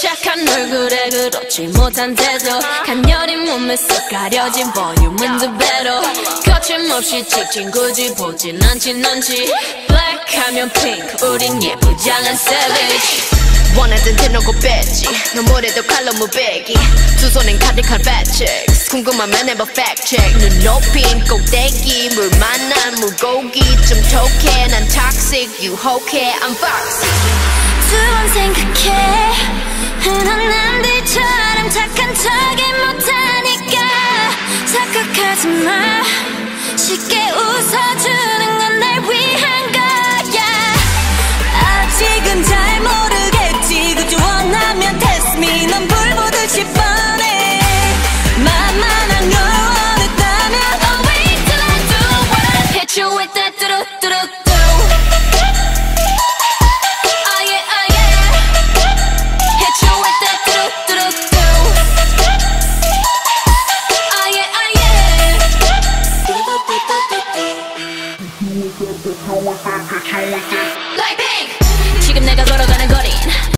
착한 얼굴에 그렇지 못한 태도 간녀린 몸에서 가려진 볼륨은 두 배로 거침없이 찍진 굳이 보진 않지 넌지. 블랙하면 핑크 우린 예쁘장한 Savage. 원하던 대놓고 뺐지. 너무래도 칼로 무배기. 두 손엔 카드칼 배치ks. 궁금하면 해봐 fact 눈 높인 꼭대기 물 만난 물고기. 좀 톡해 난 toxic 유혹해 I'm foxy. 두번 생각해. 흔한 남들처럼 착한 척이 못하니까. 착각하지 마. 쉽게 웃어 지금 내가 걸어가